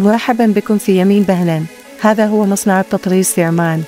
مرحبا بكم في يمين بهلان. هذا هو مصنع التطريز في عمان.